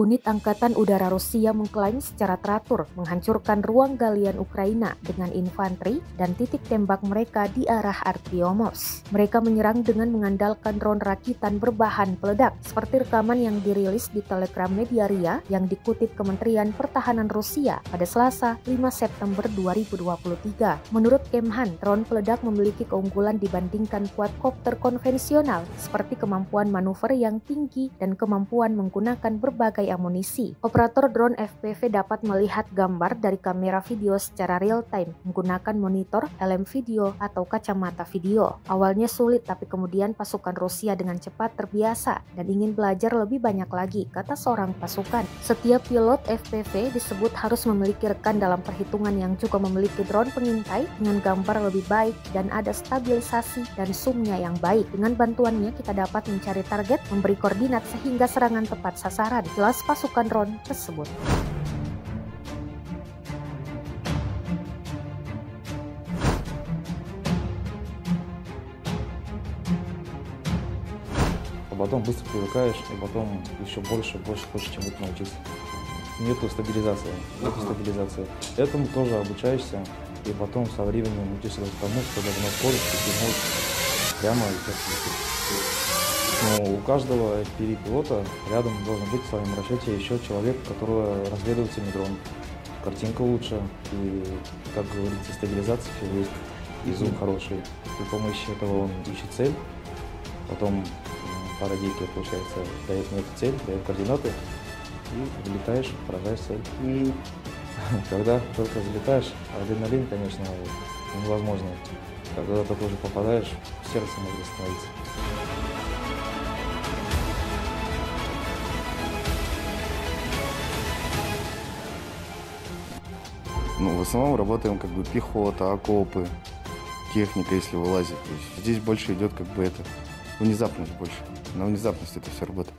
Unit Angkatan Udara Rusia mengklaim secara teratur menghancurkan ruang galian Ukraina dengan infanteri dan titik tembak mereka di arah Artyomos. Mereka menyerang dengan mengandalkan drone rakitan berbahan peledak, seperti rekaman yang dirilis di Telegram Media Ria yang dikutip Kementerian Pertahanan Rusia pada Selasa 5 September 2023. Menurut Kemhan, drone peledak memiliki keunggulan dibandingkan quadcopter konvensional seperti kemampuan manuver yang tinggi dan kemampuan menggunakan berbagai amunisi. Operator drone FPV dapat melihat gambar dari kamera video secara real time menggunakan monitor, helm video, atau kacamata video. Awalnya sulit tapi kemudian pasukan Rusia dengan cepat terbiasa dan ingin belajar lebih banyak lagi, kata seorang pasukan. Setiap pilot FPV disebut harus memiliki rekan dalam perhitungan yang juga memiliki drone pengintai dengan gambar lebih baik dan ada stabilisasi dan zoomnya yang baik. Dengan bantuannya kita dapat mencari target, memberi koordinat sehingga serangan tepat sasaran. Jelas jelas pasukan Ron tersebut. а потом быстро привыкаешь, и потом еще больше, больше хочешь чему-то научиться. Нету стабилизации, нету ага. стабилизации. Этому тоже обучаешься, и потом со временем учишься к тому, что даже на скорости ты можешь прямо как но у каждого FPV-пилота рядом должен быть в своем расчете еще человек, которого разведывает дрон. Картинка лучше, и, как говорится, стабилизация есть, и зум хороший. При помощи этого он ищет цель, потом по радийке, получается, дает мне эту цель, дает координаты, и вылетаешь, поражаешь цель. И когда только залетаешь, адреналин, конечно, невозможно. Когда ты тоже попадаешь, сердце может остановиться. Ну, в основном работаем как бы пехота, окопы, техника, если вылазит. То есть здесь больше идет как бы это, внезапность больше. На внезапность это все работает.